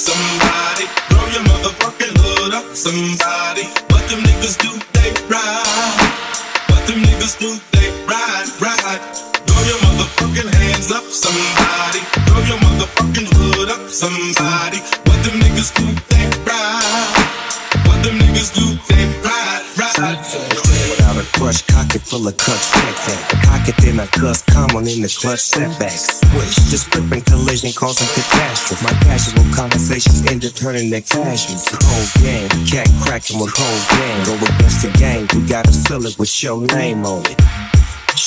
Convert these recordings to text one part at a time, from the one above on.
somebody. Throw your motherfucking hood up somebody. Them niggas do they ride. Them niggas do they ride, ride. Throw your motherfucking hands up somebody. Throw your motherfucking hood up somebody. Them niggas do they ride. Them niggas do they ride, ride a crush, cock it full of cuts, check that. Cock it, then I cuss, common in the clutch setbacks. Switch, just flipping collision, causing catastrophe. My casual conversations end up turning to casuals. Cold game, cat cracking with cold game. Go against the game, we gotta fill it with your name on it.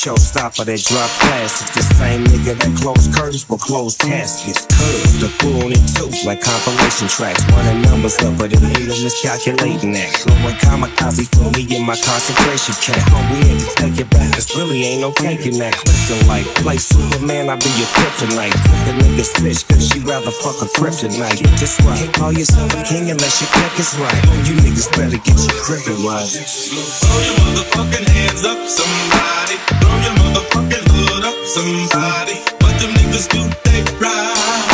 Showstopper that drop classics. The same nigga that closed curtains will close caskets. Cuz the fool in two, like compilation tracks. Running numbers up, but ain't a miscalculating that. Flowing kamikaze for me in my concentration camp. Oh, we had to take it back. This really ain't no taking that. Clifton like play Superman, I be your kryptonite. The nigga snitch, cause she rather fuck a kryptonite. Get this right. Can't call yourself a king unless your click is right. Oh, you niggas better get your cricket right. Throw your motherfucking hands up, somebody. Your motherfucking hood up, somebody. What them niggas do, they ride.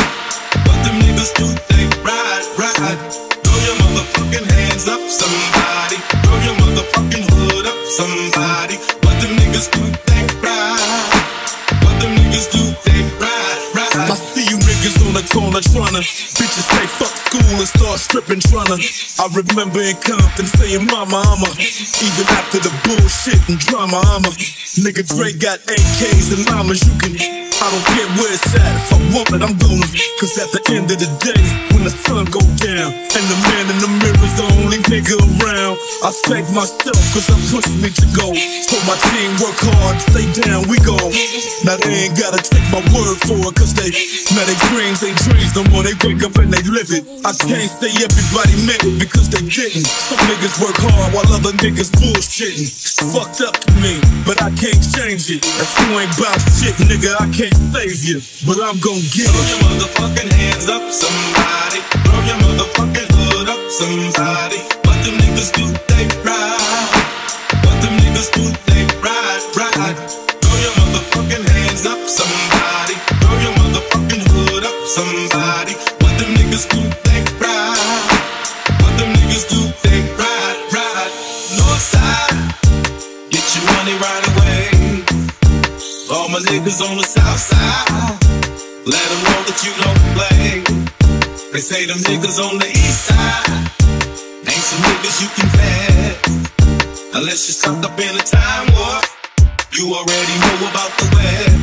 What them niggas do, they ride, ride. Throw your motherfucking hands up, somebody. Throw your motherfucking hood up, somebody. What them niggas do, they corner tryna. Bitches say fuck school and start stripping tryna. I remember in Compton saying, Mama, I'm a. Even after the bullshit and drama, I'm a. Nigga Dre got AKs and llamas. You can. I don't care where it's at. If I want it, I'm going. Cause at the end of the day, when the sun go down, and the man in the mirror's the only nigga around, I thank myself cause I pushed me to go. Told my team work hard, stay down, we go. Now they ain't gotta take my word for it cause they, now they dreams ain't dreams no more. They wake up and they live it. I can't say everybody meant it because they didn't. Some niggas work hard while other niggas bullshitting. Fucked up to me, but I can't change it. If you ain't bout shit, nigga, I can't save you. But I'm gon' get Throw your motherfucking hands up, somebody. Throw your motherfucking hood up, somebody. What them niggas do, they ride. What them niggas do, they ride, ride. Throw your motherfucking hands up, somebody. Throw your motherfucking hood up, somebody. Niggas on the south side, let them know that you don't play. They say them niggas on the east side, ain't some niggas you can test. Unless you're sucked up in a time war, you already know about the web.